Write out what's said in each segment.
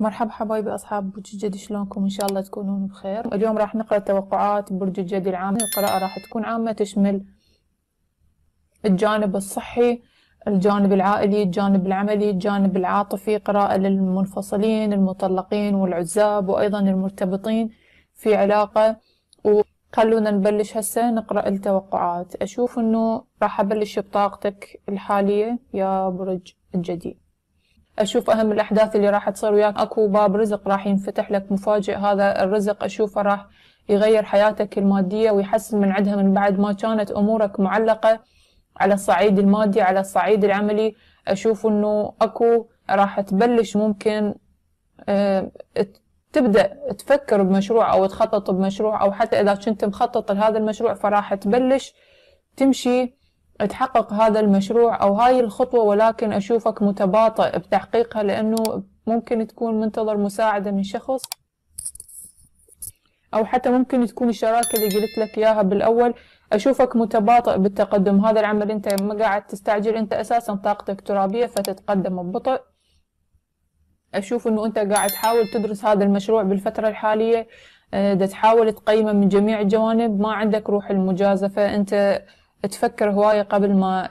مرحبا حبايبي أصحاب برج الجدي شلونكم؟ إن شاء الله تكونون بخير. اليوم راح نقرأ توقعات برج الجدي العام القراءة راح تكون عامة تشمل الجانب الصحي الجانب العائلي الجانب العملي الجانب العاطفي قراءة للمنفصلين المطلقين والعزاب وأيضا المرتبطين في علاقة. وخلونا نبلش هسه نقرأ التوقعات. أشوف أنه راح أبلش بطاقتك الحالية يا برج الجدي. أشوف أهم الأحداث اللي راح تصير وياك. أكو باب رزق راح ينفتح لك مفاجئ. هذا الرزق أشوفه راح يغير حياتك المادية ويحسن من عندها من بعد ما كانت أمورك معلقة على الصعيد المادي على الصعيد العملي. أشوف أنه أكو راح تبلش ممكن أه تبدأ تفكر بمشروع أو تخطط بمشروع أو حتى إذا كنت مخطط لهذا المشروع فراح تبلش تمشي تحقق هذا المشروع أو هاي الخطوة ولكن أشوفك متباطئ بتحقيقها لأنه ممكن تكون منتظر مساعدة من شخص أو حتى ممكن تكون الشراكة اللي قلت لك إياها بالأول. أشوفك متباطئ بالتقدم. هذا العمل أنت ما قاعد تستعجل أنت أساسا طاقتك ترابية فتتقدم ببطء. أشوف أنه أنت قاعد تحاول تدرس هذا المشروع بالفترة الحالية. آه، تحاول تقيمه من جميع الجوانب ما عندك روح المجازفة. أنت تفكر هواية قبل ما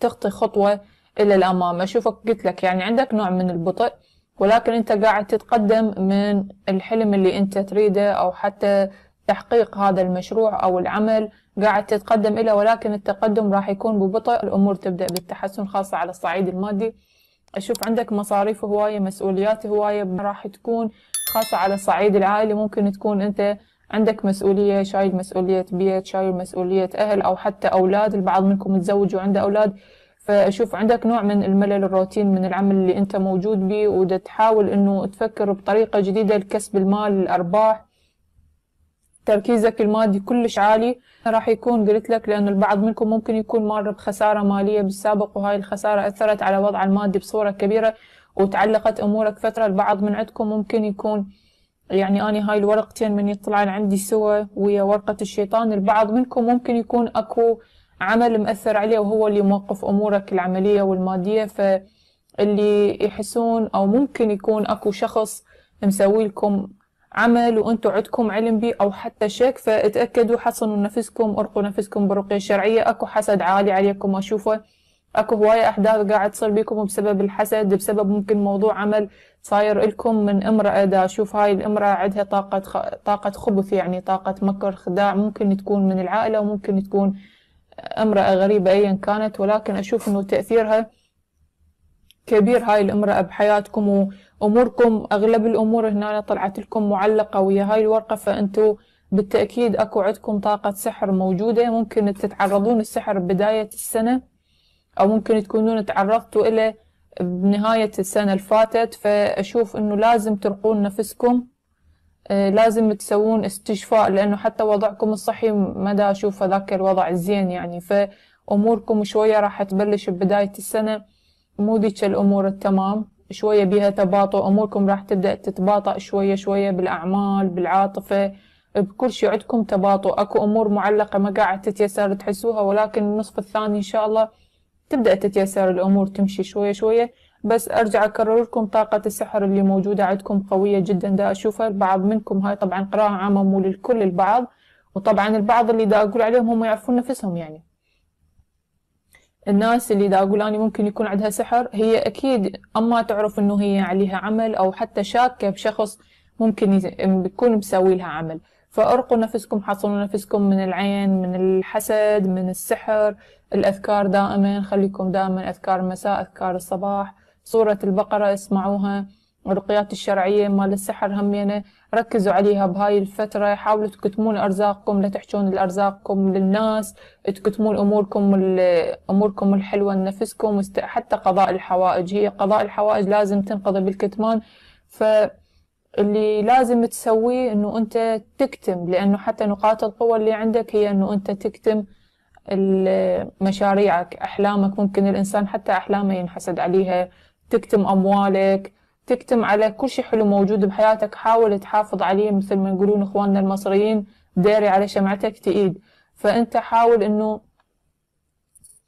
تخطي خطوة إلى الأمام. أشوفك قلت لك يعني عندك نوع من البطء ولكن أنت قاعد تتقدم من الحلم اللي أنت تريده أو حتى تحقيق هذا المشروع أو العمل. قاعد تتقدم إلى ولكن التقدم راح يكون ببطء. الأمور تبدأ بالتحسن خاصة على الصعيد المادي. أشوف عندك مصاريف هواية مسؤوليات هواية راح تكون خاصة على الصعيد العائلي. ممكن تكون أنت عندك مسؤولية شايل مسؤولية بيت شايل مسؤولية أهل أو حتى أولاد البعض منكم متزوج وعنده أولاد. فأشوف عندك نوع من الملل الروتين من العمل اللي أنت موجود به وده تحاول أنه تفكر بطريقة جديدة لكسب المال الأرباح تركيزك المادي كلش عالي. راح يكون قلت لك لأن البعض منكم ممكن يكون مر بخسارة مالية بالسابق وهاي الخسارة أثرت على وضع المادي بصورة كبيرة وتعلقت أمورك فترة. البعض من عندكم ممكن يكون يعني أنا هاي الورقتين من يطلعن عندي سوا ويا ورقة الشيطان. البعض منكم ممكن يكون أكو عمل مأثر عليه وهو اللي موقف أمورك العملية والمادية فاللي يحسون أو ممكن يكون أكو شخص مسوي لكم عمل وأنتم عندكم علم به أو حتى شك فتاكدوا حصنوا نفسكم أرقوا نفسكم برقية شرعية أكو حسد عالي عليكم أشوفه. أكو هواية أحداث قاعد تصير بيكم بسبب الحسد بسبب ممكن موضوع عمل صاير لكم من إمرأة. دا أشوف هاي الإمرأة عندها طاقة خ... طاقة خبث يعني طاقة مكر خداع ممكن تكون من العائلة وممكن تكون إمرأة غريبة ايا كانت. ولكن أشوف إنه تأثيرها كبير هاي الإمرأة بحياتكم وأموركم. أغلب الأمور هنا طلعت لكم معلقة ويا هاي الورقة فانتو بالتأكيد أكو عندكم طاقة سحر موجودة. ممكن تتعرضون السحر بداية السنة. أو ممكن تكونون تعرضتوا إليه بنهاية السنة الفاتت فأشوف إنه لازم ترقون نفسكم. آه، لازم تسوون استشفاء لأنه حتى وضعكم الصحي ما دا أشوف ذاك الوضع الزين يعني. فأموركم شوية راح تبلش ببداية السنة مو ذيك الأمور التمام شوية بيها تباطؤ أموركم راح تبدأ تتباطأ شوية شوية بالأعمال بالعاطفة بكل شيء عندكم تباطؤ. أكو أمور معلقة ما قاعد تتيسر تحسوها ولكن النصف الثاني إن شاء الله تبدأ تتيسر الأمور تمشي شوية شوية. بس أرجع أكرر لكم طاقة السحر اللي موجودة عندكم قوية جدا. دا أشوفها البعض منكم هاي طبعا قراءة عامة مو للكل البعض. وطبعا البعض اللي دا أقول عليهم هم يعرفون نفسهم يعني. الناس اللي دا أقول أنا ممكن يكون عندها سحر هي أكيد أما تعرف إنه هي عليها عمل أو حتى شاكة بشخص ممكن يكون مسوي لها عمل. فأرقوا نفسكم حصنوا نفسكم من العين من الحسد من السحر. الأذكار دائما خليكم دائما أذكار المساء أذكار الصباح. سورة البقرة اسمعوها. الرقيات الشرعية مال السحر همينة ركزوا عليها بهاي الفترة. حاولوا تكتمون أرزاقكم لا تحجون الأرزاقكم للناس. تكتمون أموركم أموركم الحلوة لنفسكم حتى قضاء الحوائج. هي قضاء الحوائج لازم تنقضي بالكتمان. ف اللي لازم تسويه إنه أنت تكتم لأنه حتى نقاط القوة اللي عندك هي إنه أنت تكتم مشاريعك أحلامك. ممكن الإنسان حتى أحلامه ينحسد عليها. تكتم أموالك تكتم على كل شيء حلو موجود بحياتك. حاول تحافظ عليه مثل ما يقولون إخواننا المصريين داري على شمعتك تئيد. فأنت حاول إنه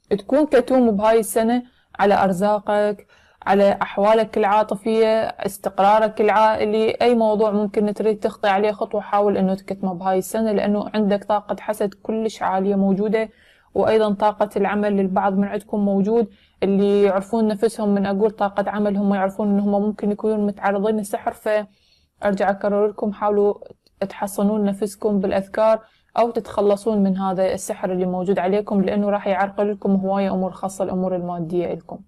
تكون كتوم بهاي السنة على أرزاقك على أحوالك العاطفية استقرارك العائلي أي موضوع ممكن تريد تخطي عليه خطوة حاول أنه تكتمه بهاي السنة لأنه عندك طاقة حسد كلش عالية موجودة وأيضا طاقة العمل للبعض من عندكم موجود اللي يعرفون نفسهم من أقول طاقة عمل هم يعرفون أنهم ممكن يكونون متعرضين للسحر فأرجع أكرر لكم حاولوا تحصنون نفسكم بالأذكار أو تتخلصون من هذا السحر اللي موجود عليكم لأنه راح يعرقل لكم هواية أمور خاصة الأمور المادية لكم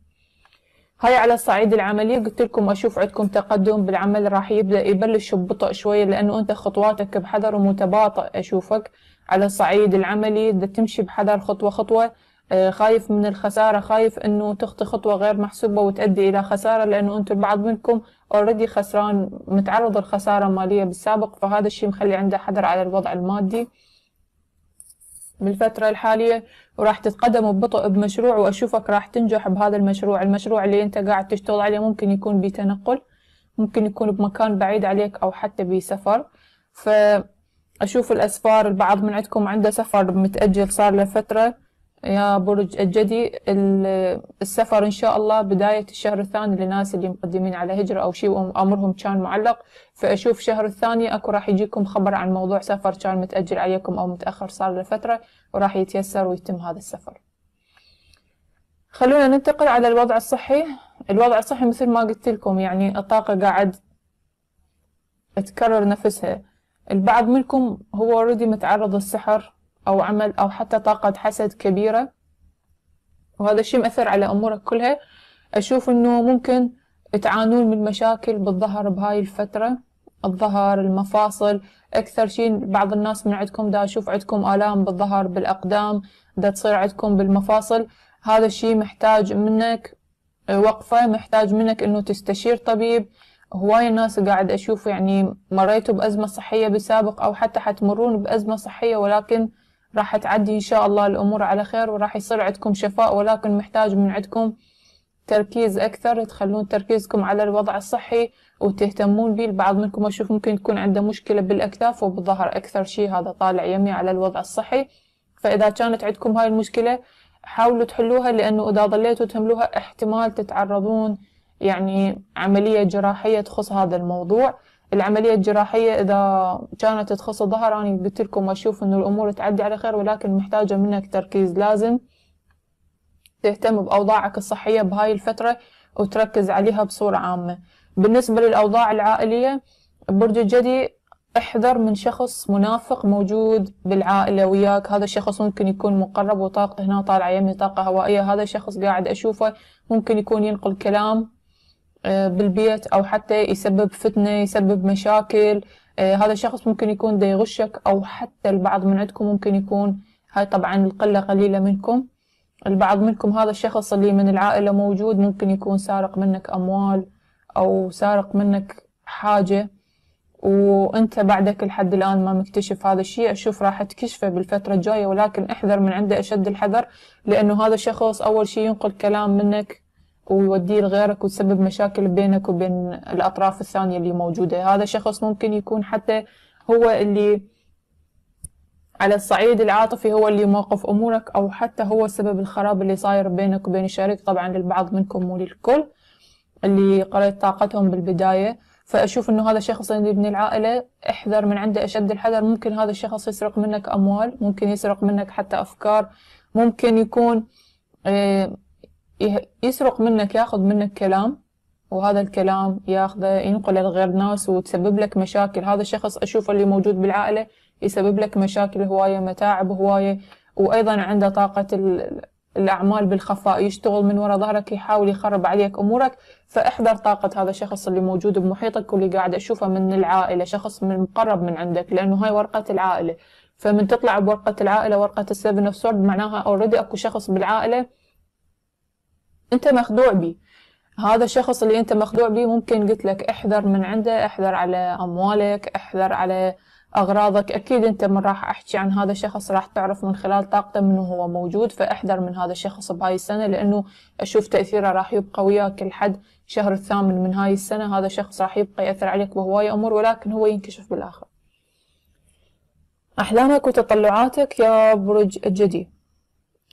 هاي على الصعيد العملي قلت لكم أشوف عندكم تقدم بالعمل راح يبدأ يبلش ببطء شوية لأنه أنت خطواتك بحذر ومتباطئ أشوفك على الصعيد العملي بدك تمشي بحذر خطوة خطوة. آه، خايف من الخسارة خايف إنه تخطي خطوة غير محسوبة وتؤدي إلى خسارة لأنه أنتم البعض منكم اوريدي خسران متعرض لخسارة مالية بالسابق. فهذا الشيء مخلي عنده حذر على الوضع المادي. بالفترة الحالية وراح تتقدم ببطء بمشروع وأشوفك راح تنجح بهذا المشروع. المشروع اللي أنت قاعد تشتغل عليه ممكن يكون بتنقل ممكن يكون بمكان بعيد عليك أو حتى بسفر. فأشوف الأسفار البعض من عندكم عنده سفر متأجل صار له فترة. يا برج الجدي السفر إن شاء الله بداية الشهر الثاني للناس اللي مقدمين على هجرة أو شيء وأمرهم كان معلق. فأشوف شهر الثاني أكو راح يجيكم خبر عن موضوع سفر كان متأجل عليكم أو متأخر صار لفترة وراح يتيسر ويتم هذا السفر. خلونا ننتقل على الوضع الصحي. الوضع الصحي مثل ما قلت لكم يعني الطاقة قاعد تكرر نفسها. البعض منكم هو اوريدي متعرض للسحر. أو عمل أو حتى طاقة حسد كبيرة. وهذا الشيء مأثر على أمورك كلها. أشوف إنه ممكن تعانون من مشاكل بالظهر بهاي الفترة. الظهر المفاصل أكثر شيء بعض الناس من عندكم دا أشوف عندكم آلام بالظهر بالأقدام دا تصير عندكم بالمفاصل. هذا الشيء محتاج منك وقفة محتاج منك إنه تستشير طبيب. هواي الناس قاعد أشوف يعني مريتوا بأزمة صحية بسابق أو حتى حتمرون بأزمة صحية ولكن راح تعدي إن شاء الله الأمور على خير وراح يصير عندكم شفاء ولكن محتاج من عندكم تركيز أكثر تخلون تركيزكم على الوضع الصحي وتهتمون به البعض منكم أشوف ممكن تكون عنده مشكلة بالأكتاف وبالظهر أكثر شيء هذا طالع يمي على الوضع الصحي. فإذا كانت عندكم هاي المشكلة حاولوا تحلوها لأنه إذا ظليتوا تهملوها احتمال تتعرضون يعني عملية جراحية تخص هذا الموضوع. العملية الجراحية إذا كانت تخص الظهر أنا قلت لكم أشوف إنه الأمور تعدي على خير ولكن محتاجة منك تركيز. لازم تهتم بأوضاعك الصحية بهاي الفترة وتركز عليها بصورة عامة. بالنسبة للأوضاع العائلية برج الجدي احذر من شخص منافق موجود بالعائلة وياك. هذا الشخص ممكن يكون مقرب وطاقته هنا طالعة يمي طاقة هوائية. هذا الشخص قاعد أشوفه ممكن يكون ينقل كلام بالبيت أو حتى يسبب فتنة يسبب مشاكل. آه، هذا الشخص ممكن يكون دا يغشك أو حتى البعض من عندكم ممكن يكون هاي طبعا القلة قليلة منكم. البعض منكم هذا الشخص اللي من العائلة موجود ممكن يكون سارق منك أموال أو سارق منك حاجة. وأنت بعدك لحد الآن ما مكتشف هذا الشيء. أشوف راح تكشفه بالفترة الجاية ولكن احذر من عنده أشد الحذر لأنه هذا الشخص أول شيء ينقل كلام منك ويوديه لغيرك وتسبب مشاكل بينك وبين الأطراف الثانية اللي موجودة. هذا شخص ممكن يكون حتى هو اللي على الصعيد العاطفي هو اللي موقف أمورك أو حتى هو سبب الخراب اللي صاير بينك وبين الشريك. طبعا للبعض منكم وللكل اللي قريت طاقتهم بالبداية. فأشوف إنه هذا الشخص اللي من العائلة احذر من عنده أشد الحذر. ممكن هذا الشخص يسرق منك أموال ممكن يسرق منك حتى أفكار. ممكن يكون آه، يسرق منك ياخذ منك كلام وهذا الكلام ياخذه ينقله لغير ناس وتسبب لك مشاكل. هذا الشخص أشوفه اللي موجود بالعائلة يسبب لك مشاكل هواية متاعب هواية وأيضا عنده طاقة الأعمال بالخفاء. يشتغل من وراء ظهرك يحاول يخرب عليك أمورك فاحذر طاقة هذا الشخص اللي موجود بمحيطك واللي قاعد أشوفه من العائلة. شخص من مقرب من عندك لأنه هاي ورقة العائلة. فمن تطلع بورقة العائلة ورقة ال seven of sword معناها already أكو شخص بالعائلة أنت مخدوع بيه هذا الشخص اللي أنت مخدوع بيه ممكن قلت لك احذر من عنده احذر على أموالك احذر على أغراضك. أكيد أنت من راح أحكي عن هذا الشخص راح تعرف من خلال طاقته منه هو موجود فاحذر من هذا الشخص بهاي السنة لأنه أشوف تأثيره راح يبقى وياك لحد شهر الثامن من هاي السنة. هذا الشخص راح يبقى يأثر عليك بهواي أمور ولكن هو ينكشف بالآخر. أحلامك وتطلعاتك يا برج الجدي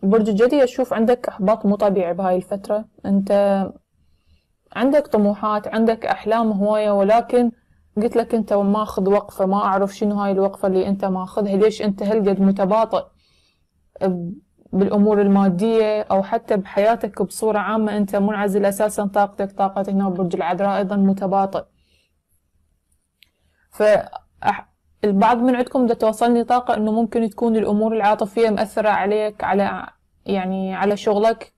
برج الجدي أشوف عندك إحباط مو طبيعي بهاي الفترة. أنت عندك طموحات عندك أحلام هواية ولكن قلت لك أنت ماخذ وقفة ما أعرف شنو هاي الوقفة اللي أنت ماخذها ليش أنت هالقد متباطئ بالأمور المادية أو حتى بحياتك بصورة عامة. أنت منعزل أساسا طاقتك طاقة هنا برج العذراء أيضا متباطئ. فالبعض من عندكم ده توصلني طاقة إنه ممكن تكون الأمور العاطفية مأثرة عليك على يعني على شغلك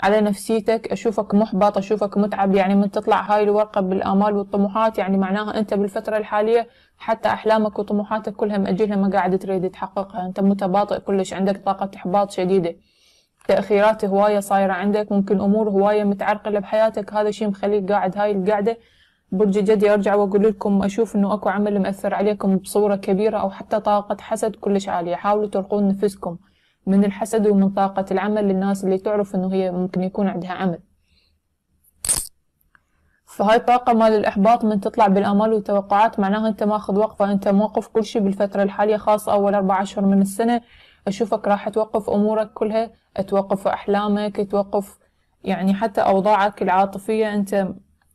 على نفسيتك. أشوفك محبط أشوفك متعب. يعني من تطلع هاي الورقة بالآمال والطموحات يعني معناها أنت بالفترة الحالية حتى أحلامك وطموحاتك كلها مأجلها ما قاعد تريد تحققها. أنت متباطئ كلش عندك طاقة إحباط شديدة. تأخيرات هواية صايرة عندك ممكن أمور هواية متعرقلة بحياتك. هذا الشيء مخليك قاعد هاي القعدة. برج جدي أرجع وأقول لكم أشوف إنه أكو عمل مأثر عليكم بصورة كبيرة أو حتى طاقة حسد كلش عالية. حاولوا ترقون نفسكم من الحسد ومن طاقة العمل للناس اللي تعرف إنه هي ممكن يكون عندها عمل. فهاي طاقة مال الإحباط من تطلع بالآمال والتوقعات معناها أنت ماخذ وقفة أنت موقف كل شيء بالفترة الحالية خاصة أول أربع أشهر من السنة. أشوفك راح توقف أمورك كلها توقف أحلامك توقف يعني حتى أوضاعك العاطفية. أنت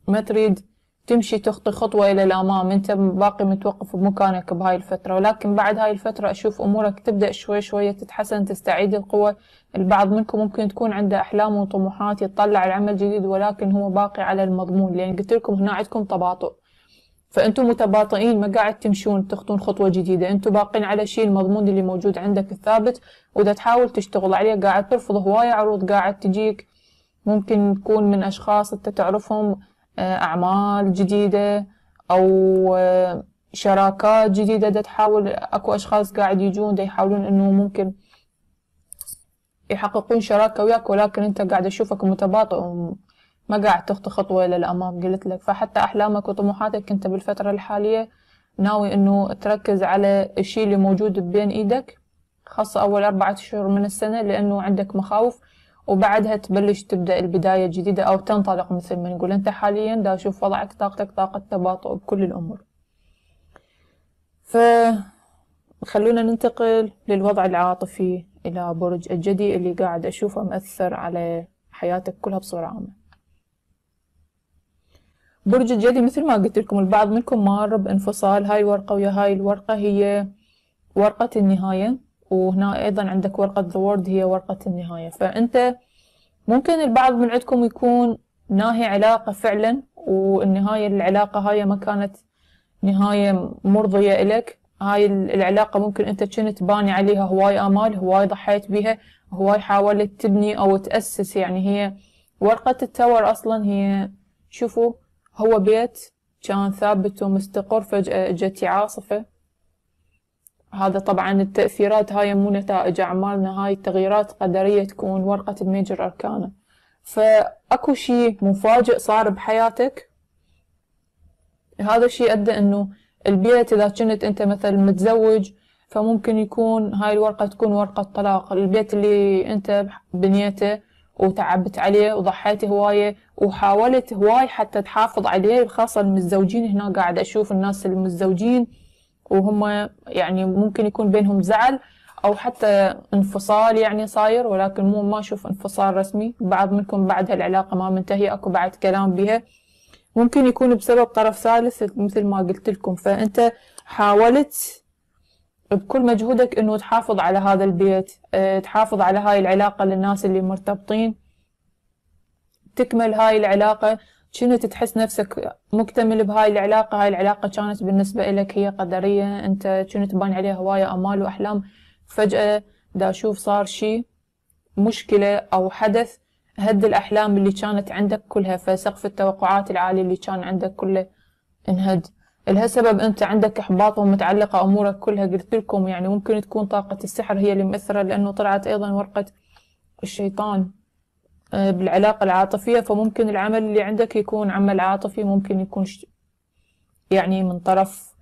ما تريد تمشي تخطي خطوة إلى الأمام. أنت باقي متوقف بمكانك بهاي الفترة. ولكن بعد هاي الفترة أشوف أمورك تبدأ شوي شوية تتحسن تستعيد القوة. البعض منكم ممكن تكون عنده أحلام وطموحات يتطلع على عمل جديد ولكن هو باقي على المضمون. لأن قلت لكم هنا عندكم تباطؤ. فأنتم متباطئين ما قاعد تمشون تخطون خطوة جديدة. أنتم باقين على شيء المضمون اللي موجود عندك الثابت. وإذا تحاول تشتغل عليه قاعد ترفض هواية عروض قاعد تجيك. ممكن تكون من أشخاص أنت تعرفهم. أعمال جديدة أو آه، شراكات جديدة دا تحاول أكو أشخاص قاعد يجون دا يحاولون إنه ممكن يحققون شراكة وياك ولكن أنت قاعد أشوفك متباطئ وما قاعد تخطي خطوة إلى الأمام قلت لك. فحتى أحلامك وطموحاتك أنت بالفترة الحالية ناوي إنه تركز على الشيء اللي موجود بين إيدك خاصة أول أربعة أشهر من السنة لأنه عندك مخاوف. وبعدها تبلش تبدأ البداية الجديدة أو تنطلق مثل ما نقول. أنت حاليا دا أشوف وضعك طاقتك طاقة تباطؤ بكل الأمور. ف خلونا ننتقل للوضع العاطفي إلى برج الجدي اللي قاعد أشوفه مأثر على حياتك كلها بصورة عامة. برج الجدي مثل ما قلت لكم البعض منكم مار بانفصال هاي الورقة ويا هاي الورقة هي ورقة النهاية. وهنا أيضا عندك ورقة the world هي ورقة النهاية. فأنت ممكن البعض من عندكم يكون ناهي علاقة فعلا والنهاية العلاقة هاي ما كانت نهاية مرضية إلك هاي العلاقة ممكن أنت كنت باني عليها هواي آمال هواي ضحيت بيها هواي حاولت تبني أو تأسس. يعني هي ورقة ال tower أصلا هي شوفوا هو بيت كان ثابت ومستقر فجأة اجت عاصفة. هذا طبعا التأثيرات هاي مو نتائج أعمالنا هاي تغييرات قدرية تكون ورقة ال major arcana فأكو شي مفاجئ صار بحياتك؟ هذا الشي أدى إنه البيت إذا كنت أنت مثلا متزوج فممكن يكون هاي الورقة تكون ورقة طلاق. البيت اللي أنت بنيته وتعبت عليه وضحيت هواية وحاولت هواي حتى تحافظ عليه خاصة المتزوجين هنا قاعد أشوف الناس المتزوجين وهم يعني ممكن يكون بينهم زعل أو حتى انفصال يعني صاير ولكن مو ما أشوف انفصال رسمي. بعض منكم بعد هالعلاقة ما منتهية أكو بعد كلام بها ممكن يكون بسبب طرف ثالث مثل ما قلت لكم. فأنت حاولت بكل مجهودك إنه تحافظ على هذا البيت آه تحافظ على هاي العلاقة للناس اللي مرتبطين. تكمل هاي العلاقة. كنت تحس نفسك مكتمل بهاي العلاقة؟ هاي العلاقة كانت بالنسبة إلك هي قدرية أنت كنت بان عليها؟ هواية أمال وأحلام. فجأة دا أشوف صار شي مشكلة أو حدث هد الأحلام اللي كانت عندك كلها فسقف التوقعات العالي اللي كان عندك كله انهد. لها سبب أنت عندك إحباط ومتعلقة أمورك كلها قلت لكم يعني ممكن تكون طاقة السحر هي اللي مأثرة لأنه طلعت أيضا ورقة الشيطان. بالعلاقة العاطفية فممكن العمل اللي عندك يكون عمل عاطفي ممكن يكون يعني من طرف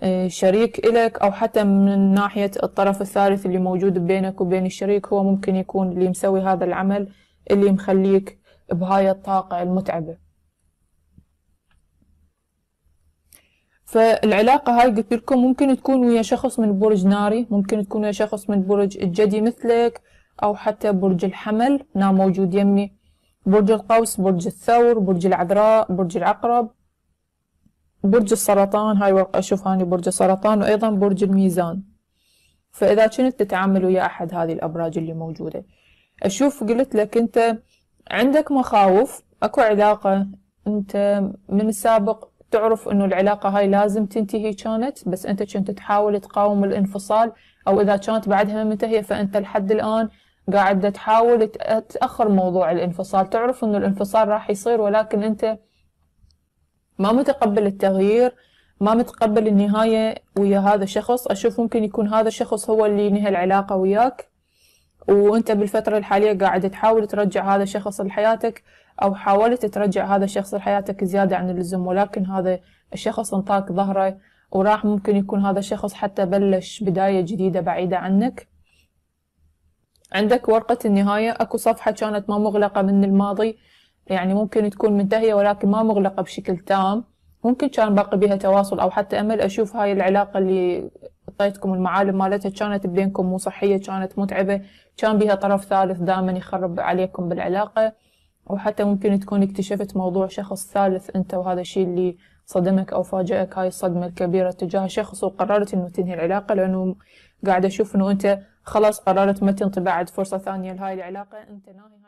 آه، شريك إلك أو حتى من ناحية الطرف الثالث اللي موجود بينك وبين الشريك هو ممكن يكون اللي مسوي هذا العمل اللي مخليك بهاي الطاقة المتعبة. فالعلاقة هاي قلت لكم ممكن تكون ويا شخص من برج ناري ممكن تكون ويا شخص من برج الجدي مثلك أو حتى برج الحمل هنا موجود يمي برج القوس برج الثور برج العذراء برج العقرب. برج السرطان هاي ورقة أشوف هاني برج السرطان وأيضا برج الميزان. فإذا كنت تتعامل ويا أحد هذه الأبراج اللي موجودة؟ أشوف قلت لك أنت عندك مخاوف أكو علاقة. أنت من السابق تعرف أنه العلاقة هاي لازم تنتهي كانت بس أنت كنت تحاول تقاوم الانفصال أو إذا كانت بعدها منتهية فأنت لحد الآن قاعدة تحاول تأخر موضوع الانفصال. تعرف أنه الانفصال راح يصير ولكن أنت ما متقبل التغيير ما متقبل النهاية ويا هذا الشخص. أشوف ممكن يكون هذا الشخص هو اللي ينهي العلاقة وياك وأنت بالفترة الحالية قاعد تحاول ترجع هذا الشخص لحياتك أو حاولت ترجع هذا الشخص لحياتك زيادة عن اللزوم ولكن هذا الشخص انطاك ظهره وراح ممكن يكون هذا الشخص حتى بلش بداية جديدة بعيدة عنك. عندك ورقة النهاية. أكو صفحة كانت ما مغلقة من الماضي. يعني ممكن تكون منتهية ولكن ما مغلقة بشكل تام. ممكن كان باقي بها تواصل أو حتى أمل أشوف هاي العلاقة اللي أعطيتكم المعالم مالتها. كانت بينكم مو صحية كانت متعبة. كان بها طرف ثالث دائما يخرب عليكم بالعلاقة. وحتى ممكن تكون اكتشفت موضوع شخص ثالث أنت وهذا الشيء اللي صدمك أو فاجأك. هاي الصدمة الكبيرة تجاه شخص وقررت إنه تنهي العلاقة لأنه قاعد أشوف إنه أنت خلاص قررت ما تنطي بعد فرصة ثانية لهاي العلاقة. أنت ناهي